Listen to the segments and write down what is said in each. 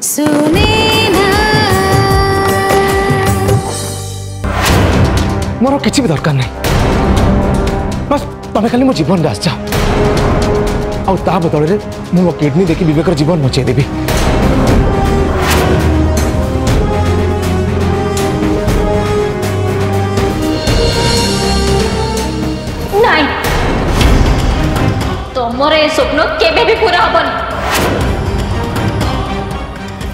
मोर कि भी दरकार नहीं बस तुम खाली मो जीवन आस बदल मो किडनी देखी बेक जीवन बचे देवी तुम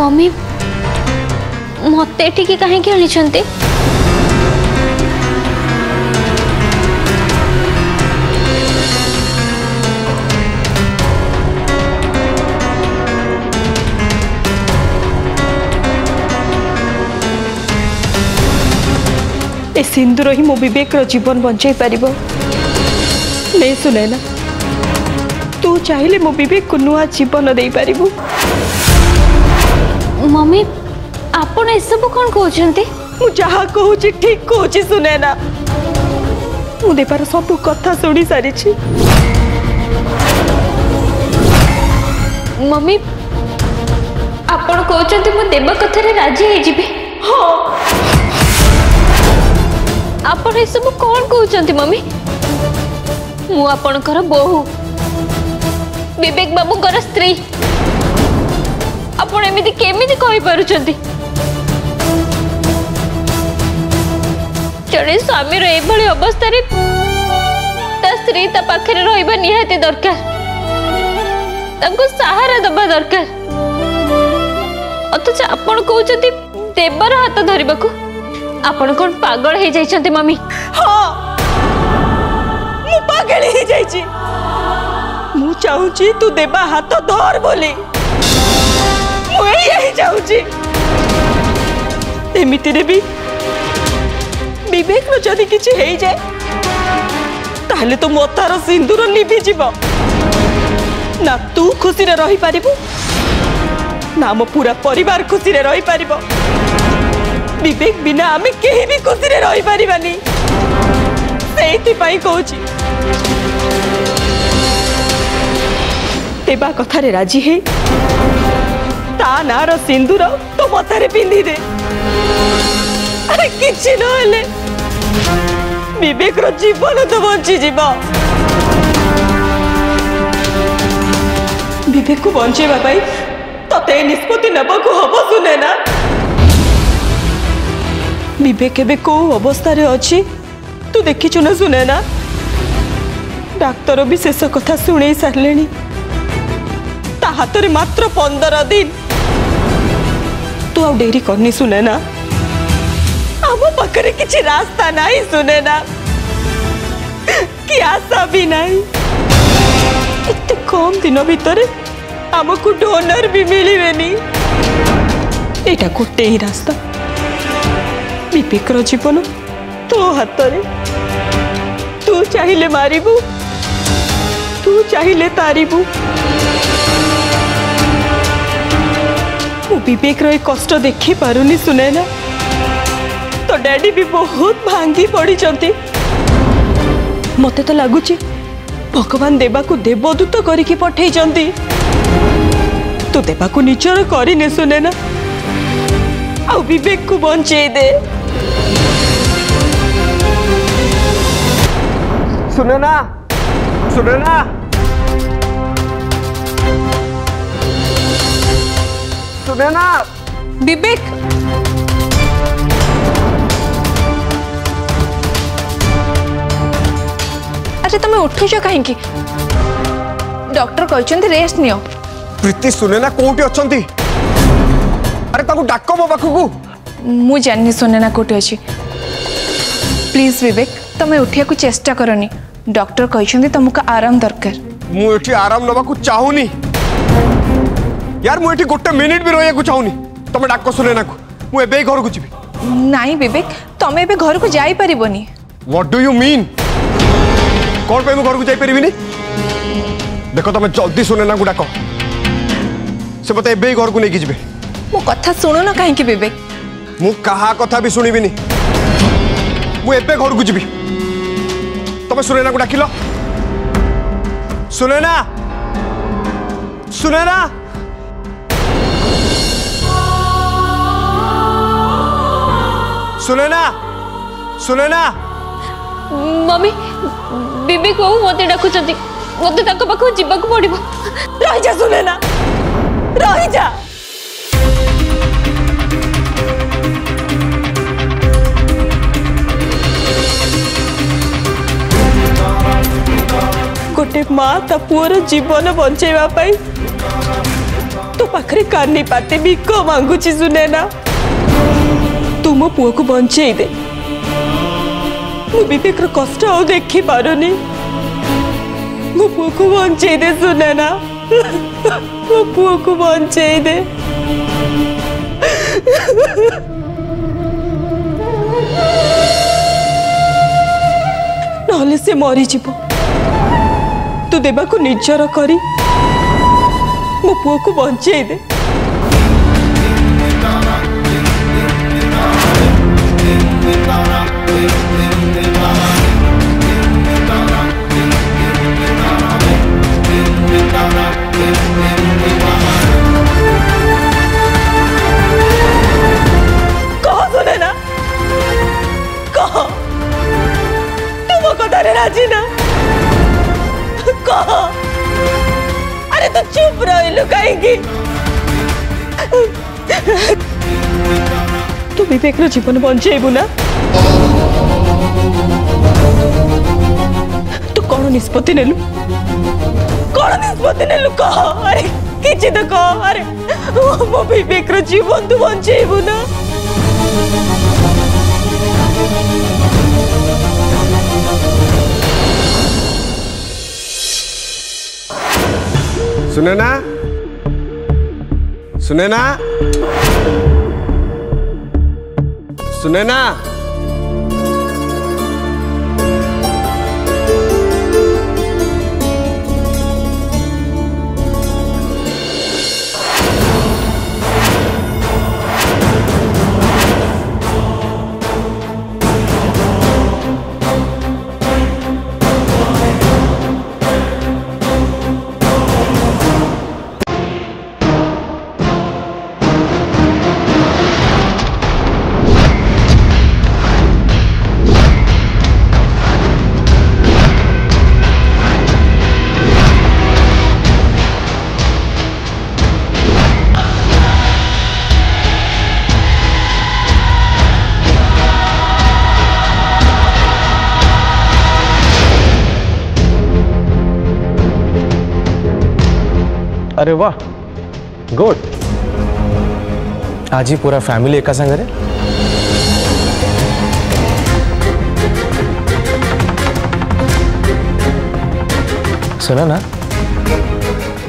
मम्मी मत कहीं आ ए सिंदूर ही मो बेक जीवन बचे पार नहीं सुनैना तू चाहिए मो बेक को नुआ जीवन दे पारू मम्मी आपण ए सब कोन कहउछंती मु जहा कहउछि ठीक कहउछि सुने ना मु देपर सब कथा सुनी सारीछि मम्मी आपण कहउछंती मु देबा कथा रे राजी हे जिबे हो आपण ए सब कोन कहउछंती मम्मी मु आपण कर बहु बिबेक बाबू गर स्त्री अपन एमती स्वामी अवस्था स्त्री पाखे रहा निहाती दरकार दबा दरकार अथच आप देवर हाथ धरने को आपण कौन पगल हो जा मम्मी हाँ। मु तू देवा हाथ धर बोली ଭଳି ହେଇଯାଉଛି ଏମିତିରେ ବି ବିବେକର ଯଦି କିଛି ହେଇଯାଏ ତାହେଲେ ତ ମୋ ତାର ସିନ୍ଦୁର ନିଭିଯିବ ନା ତୁ ଖୁସିରେ ରହିପାରିବୁ ନା ଆମ ପୁରା ପରିବାର ଖୁସିରେ ରହିପାରିବ ବିବେକ ବିନା ଆମେ କେହି ବି ଖୁସିରେ ରହିପାରିବାନି ସେଇଥିପାଇଁ କହୁଛି ଦେବା କଥାରେ ରାଜି ହେଇ তা নার সিন্দুর তো মথারে পিঁধি দে আরে কিছু নহলে বিবেকর জীবন তো বঞ্চি যাব বিবেক বঞ্চাইবা পাই তোতে নিষ্পতি নেবাকু হব শুনে না বিবেক এবে কেউ অবস্থায় অছি তু দেখিছু না শুনে না ডাক্তার বি শেষ কথা শুনেই সারলে তা হাতরে মাত্র পনেরো দিন डेरी करनी सुने ना आमो पकरे किछ रास्ता नाही सुने ना कि आशा भी नाही कम दिन भीतर आमो को डोनर भी मिलिवेनी एटा कोटे ही रास्ता मी पिकरो जीवन तो हाथ रे तू चाहिले मारिबू तू चाहिले तारिबू बेकर ये कष्ट देखी पारुनी सुनैना तो डैडी भी बहुत भांगी पड़ी मते तो लगुच भगवान देवा को देवदूत करके पठे तू देवा को निचर करने सुनैना आउ बेक को बचे दे सुनना सुनना सुने ना बिबिक अरे अच्छा, तुम उठुच कहीं डॉक्टर कहते रेस्ट नियो प्रीति सुने ना कौटी अच्छा अरे ताको डाक मो को मु जानी सुने ना कौटी अच्छी प्लीज बिबेक तुम उठा को चेष्टा करनी डॉक्टर कहते तुमको आराम दरकार मुझे आराम नवा चाहूनी यार मुझे गोटे मिनिट भी रही चाहूनी तुम डाक सुने मुझे घर को जी नाई बेबेक तुम ए घर को जापर व्हाट डू यू मीन कौन पे घर को जापर देख तुम जल्दी सुने को डाक से मत ए घर को लेकिन जी मो कथा शुणुन कहीं बेबेक मु कहा कथा भी शुणी मुझे घर को जी तुम सुनैना को डाकिल सुनैना सुनैना सुनो ना सुनो ना मम्मी बीबी को मते डाकुचंती मते ताको पाखो जीवाक पड़िबो रही जा सुनो ना रही जा गोटे माँ ता पुअर जीवन बचाइवाई तो पाखे कानी पाते भिक मांगुची सुनेना ମୋ ପୁଅକୁ ବଞ୍ଚେଇ ଦେ ମୁଁ ବିବେକର କଷ୍ଟ ଆଉ ଦେଖିପାରୁନି ମୋ ପୁଅକୁ ବଞ୍ଚେଇ ଦେ ସୁନେନା ମୋ ପୁଅକୁ ବଞ୍ଚେଇ ଦେ ନହେଲେ ସେ ମରିଯିବ ତୁ ଦେବାକୁ ନିଜର କରି ମୋ ପୁଅକୁ ବଞ୍ଚେଇ ଦେ अरे तो राजी ना कहो अरे तो चुप रही कहीं ବିବେକର ଜୀବନ ବଞ୍ଚାଇବୁ ନା ତୁ କ'ଣ ନିଷ୍ପତ୍ତି ନେଲୁ କ'ଣ ନିଷ୍ପତ୍ତି ନେଲୁ କହ ଆରେ କିଛି ତ କହ ଆରେ ମୋ ବିବେକର ଜୀବନ ତୁ ବଞ୍ଚାଇବୁ ନା सुनैना सुनैना सुने ना अरे वाह गुड आज ही पूरा फैमिली एक संग रे चला ना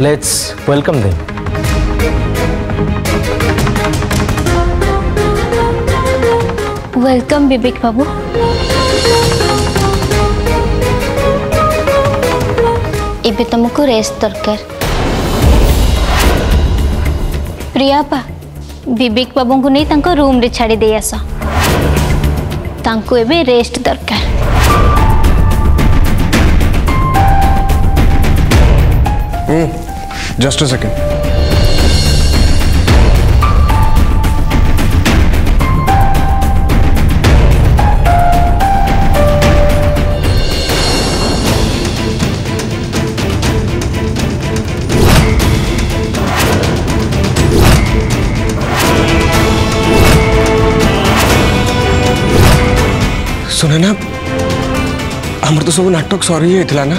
let's welcome them welcome Bibek बाबू ଏବେ तुमको रेस्ट दरकार प्रिया बेक बाबू को नहीं रूम्रे छाड़ी देस रेस्ट दरकार जस्ट सेकंड ना ना आमर तो सब नाटक सरी जाता ना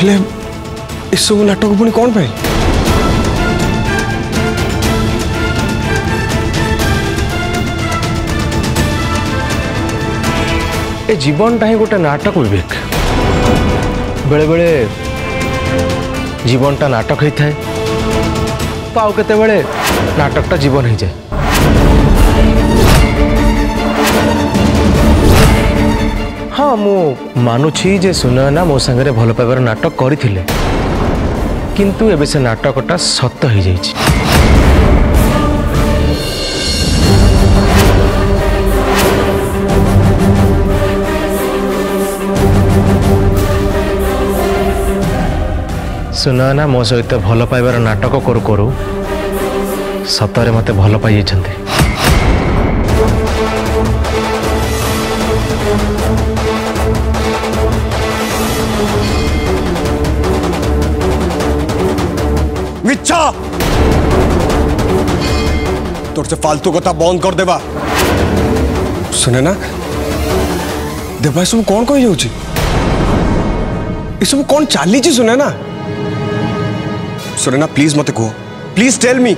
हेले सब नाटक पुणी कौन पाई ए जीवनटा ही गोटे नाटक बेक बेले बेले जीवनटा नाटक होता है तो आते केतବେଳେ नाटकटा जीवन हो जाए ହଁ ମୁଁ ମାନୁଛି ଯେ ସୁନୟନା ମୋ ସାଙ୍ଗରେ ଭଲ ପାଇବାର ନାଟକ କରିଥିଲେ କିନ୍ତୁ ଏବେ ସେ ନାଟକଟା ସତ ହେଇଯାଇଛି ସୁନୟନା ମୋ ସହିତ ଭଲ ପାଇବାର ନାଟକ କରୁ କରୁ ସତରେ ମୋତେ ଭଲ ପାଇଯାଇଛନ୍ତି तोर से फालतू कथा बंद कर देवा सुने ना देवा सब कौन कही जाऊ सब कौन चली सुने ना सुने ना प्लीज मत कहो प्लीज टेल मी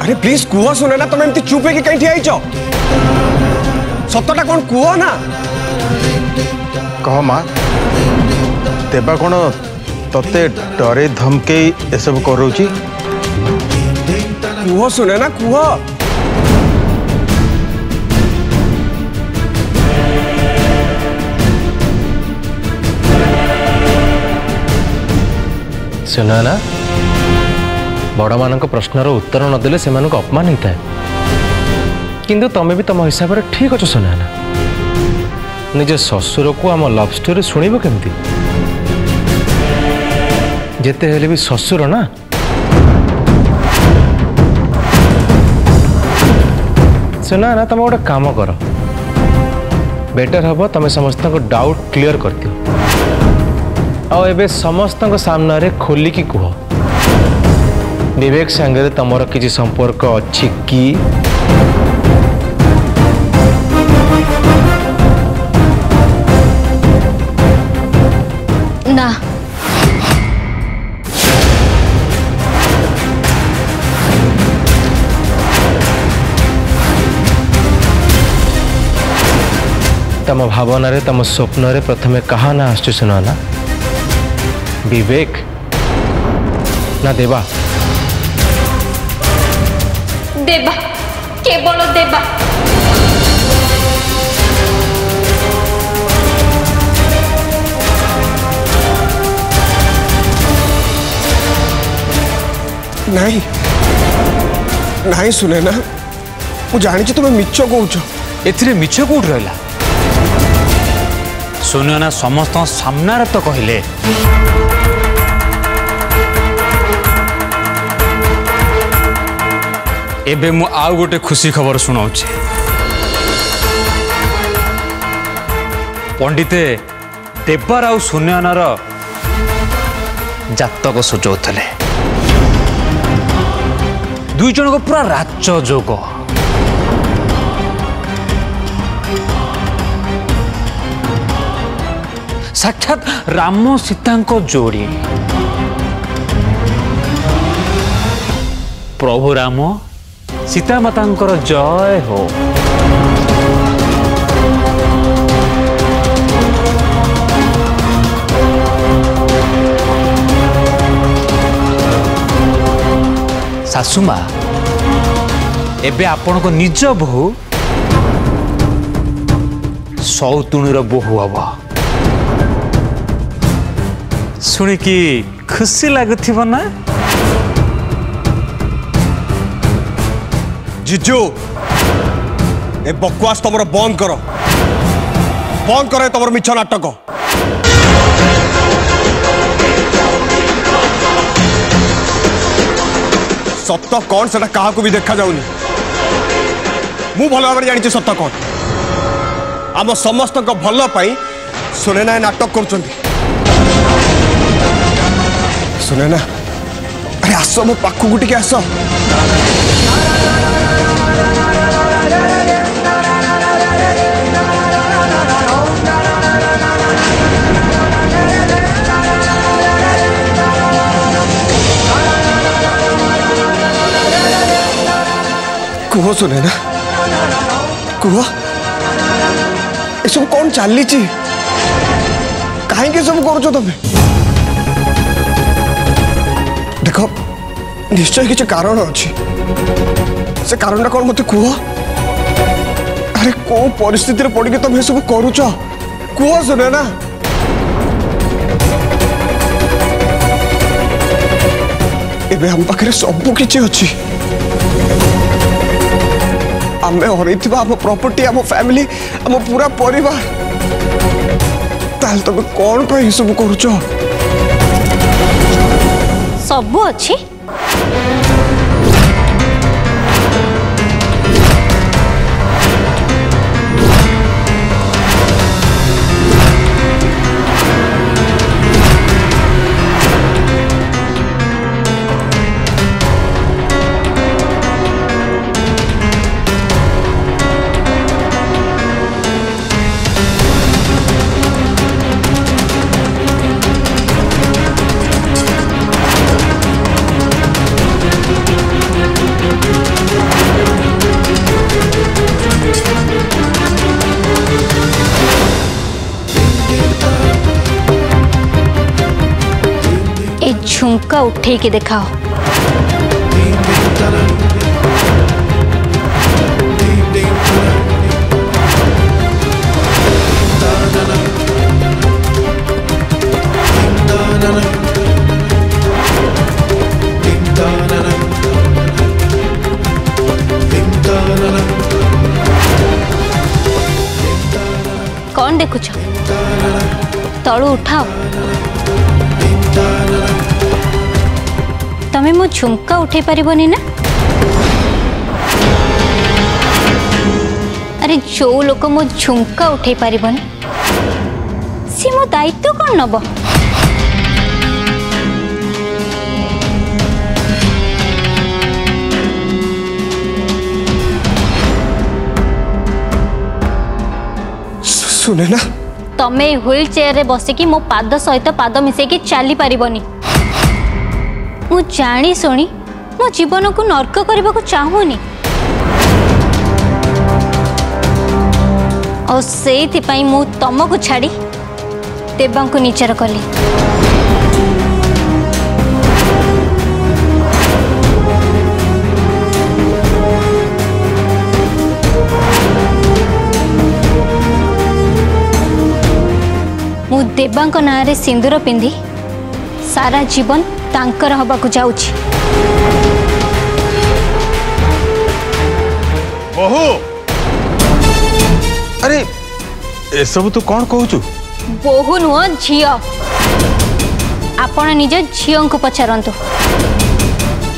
अरे प्लीज कह सुने ना तुम तो एम चुप है कहीं ठिया सतटा कौन कह ना कह माँ देवा कौन ते डरे धमके ये सब करूँ बड़ मान प्रश्नर उत्तर नदे से अपमान होता है कि तुम्हें भी तुम हिसाब से ठीक अच सुना निज शशुर को आम लव स्टोरी शुणब कमी जिते भी शशुर ना सुना ना तुम गोटे काम कर बेटर हम तुम्हें समस्त डाउट क्लीयर कर दि आबे समस्त सामने खोलिकी कह बेक सांगे तुम किसी संपर्क अच्छी करना तम भावन तम स्वप्न प्रथम कहा ना आसना बेक ना देवा देवा केवल देवा ନାହିଁ ନାହିଁ ଶୁନେ ନା ମୁଁ ଜାଣିଛି ତୁମେ ମିଛ କହୁଛ ଏଥିରେ ମିଛ କେଉଁଠି ରହିଲା ସୁନୈନା ସମସ୍ତଙ୍କ ସାମ୍ନାରେ ତ କହିଲେ ଏବେ ମୁଁ ଆଉ ଗୋଟେ ଖୁସି ଖବର ଶୁଣାଉଛି ପଣ୍ଡିତେ ଦେବାର ଆଉ ସୁନୈନାର ଜାତକ ସୁଯୋଗ ଥିଲେ दुई जनक पूरा राज साक्षात राम सीता जोड़ी प्रभु राम सीतामाता जय हो ଶାଶୁମା ଏବେ ଆପଣଙ୍କ ନିଜ ବୋହୂ ସଉତୁଣୀର ବୋହୂ ହବ ଶୁଣିକି ଖୁସି ଲାଗୁଥିବ ନା ଜିଜୁ ଏ ବକୱାସ ତମର ବନ୍ଦ କର ବନ୍ଦ କର ଏ ତମର ମିଛ ନାଟକ সত্য কণ সেটা কাহকু বি দেখা যাওনি মু ভাল ভাবে জাঁচি সত্য কণ আম সমস্ত ভাল পাই সোনেনা নাটক করছেন সোনেনা আরে আস মো পাখকু টিকে আস कह सुने ना कह सब कौन चली कहीं सब कर देख निश्चय किसी कारण अच्छी से कारण कौन मत कह अरे कौ परिस्थिति रे पड़ी तुम ये सब करुच कह सुने ना एवं हम पाखे सबकि अच्छी ଆମେ ହରେଇଥିବା ଆମ ପ୍ରପର୍ଟି ଆମ ଫ୍ୟାମିଲି ଆମ ପୁରା ପରିବାର ତାହେଲେ ତମେ କ'ଣ ପାଇଁ ଏସବୁ କରୁଛ ସବୁ ଅଛି झुमका उठे के दिखाओ कौन देखु तलु उठाओ तमें मो झुमका उठे पारे ना अरे जो लोक मो झुमका उठे पारे सी दायित्व कौन नब तमें ह्विल चेयर में बसिकी मो पाद सहित पाद मिसेक चली पार ମୁଁ ଜାଣି ଶୁଣି ମୋ ଜୀବନକୁ ନର୍କ କରିବାକୁ ଚାହୁଁନି ଆଉ ସେଇଥିପାଇଁ ମୁଁ ତମକୁ ଛାଡ଼ି ଦେବାଙ୍କୁ ନିଚର କଲି ମୁଁ ଦେବାଙ୍କ ନାଁରେ ସିନ୍ଦୁର ପିନ୍ଧି ସାରା ଜୀବନ बहु अरे ए सब तू कौन कह बहु नुह झी आपण निज झी को पचारत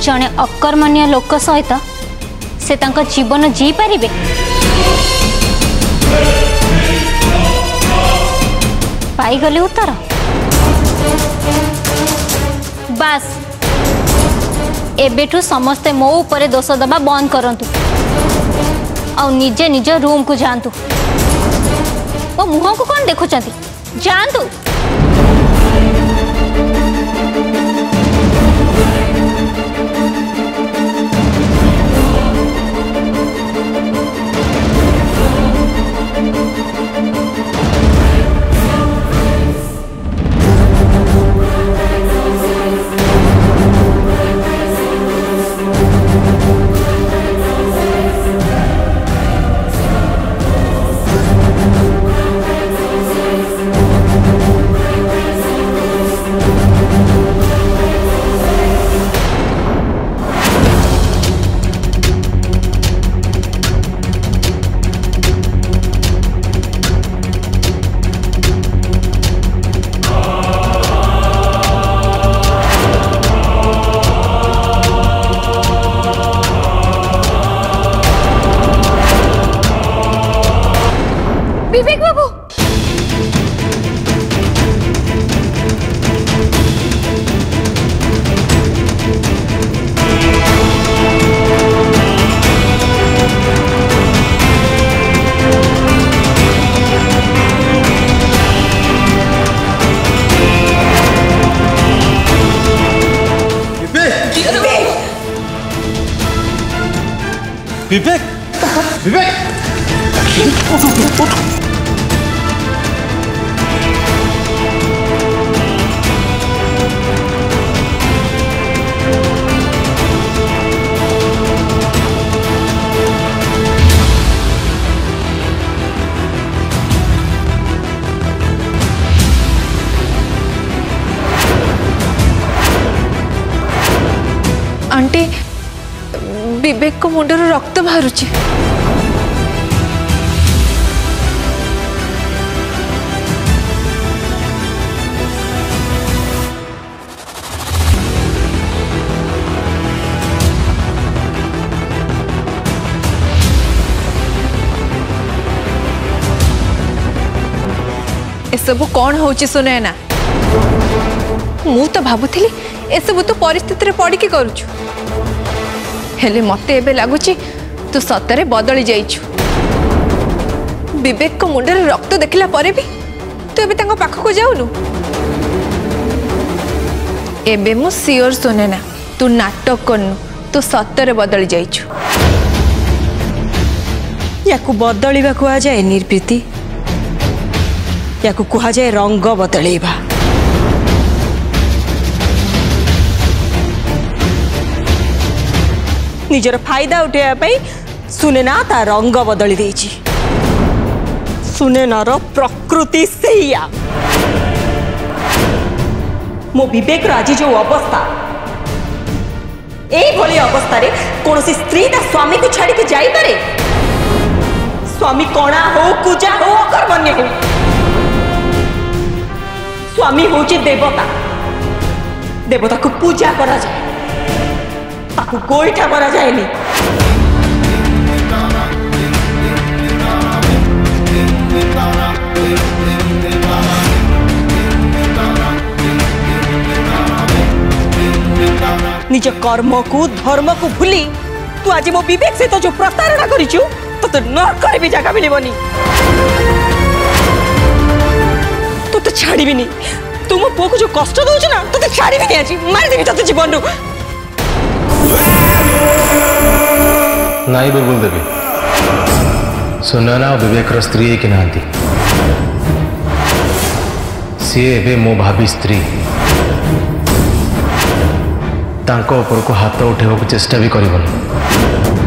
जड़े अकर्मण्य लोक सहित से जीवन जी पाई पाईगली उत्तर ବାସ୍ ଏବେଠୁ ସମସ୍ତେ ମୋ ଉପରେ ଦୋଷ ଦେବା ବନ୍ଦ କରନ୍ତୁ ଆଉ ନିଜେ ନିଜ ରୁମ୍କୁ ଯାଆନ୍ତୁ ମୋ ମୁହଁକୁ କ'ଣ ଦେଖୁଛନ୍ତି ଯାଆନ୍ତୁ ビベッビベッおっとおっと ଏକ ମୁଣ୍ଡରୁ ରକ୍ତ ବାହାରୁଛି ଏସବୁ କ'ଣ ହେଉଛି ସୁନୟନା ମୁଁ ତ ଭାବୁଥିଲି ଏସବୁ ତୁ ପରିସ୍ଥିତିରେ ପଡ଼ିକି କରୁଛୁ ହେଲେ ମୋତେ ଏବେ ଲାଗୁଛି ତୁ ସତରେ ବଦଳି ଯାଇଛୁ ବିବେକଙ୍କ ମୁଣ୍ଡରେ ରକ୍ତ ଦେଖିଲା ପରେ ବି ତୁ ଏବେ ତାଙ୍କ ପାଖକୁ ଯାଉନୁ ଏବେ ମୁଁ ସିଓର ସୋନେନା ତୁ ନାଟକ କରନୁ ତୁ ସତରେ ବଦଳି ଯାଇଛୁ ୟାକୁ ବଦଳିବା କୁହାଯାଏ ନିର୍ପ୍ରୀତି ୟାକୁ କୁହାଯାଏ ରଙ୍ଗ ବଦଳେଇବା निजर फायदा उठाई सुनेना तार रंग बदली सुनेनार प्रकृति से मो बेक आज जो अवस्था अवस्था कौन सी स्त्री ता स्वामी को छाड़ी जाई पारे स्वामी कणा हो कुजा हो अकर्मण्य हो स्वामी हूँ देवता देवता को पूजा करा जाए ତାକୁ ଗୋଇଠା କରାଯାଏନି নিজ কর্মকু ধর্মকু ভুলি তু আজি মো বিবেক সহিত যে প্রতারণা করিছু তোতে নরকরে বি জায়গা মিলবনি তোতে ছাড়িবিনি তু মো পুকু যে কষ্ট দৌছু না তোতে ছাড়িবিনি আজি মারিদেবি তোতে জীবনরু ନାଇଁ ବବୁଲ ଦେବୀ ସୁନୟନା ଆଉ ବିବେକର ସ୍ତ୍ରୀ ହେଇକି ନାହାନ୍ତି ସିଏ ଏବେ ମୋ ଭାବି ସ୍ତ୍ରୀ ତାଙ୍କ ଉପରକୁ ହାତ ଉଠାଇବାକୁ ଚେଷ୍ଟା ବି କରିବନି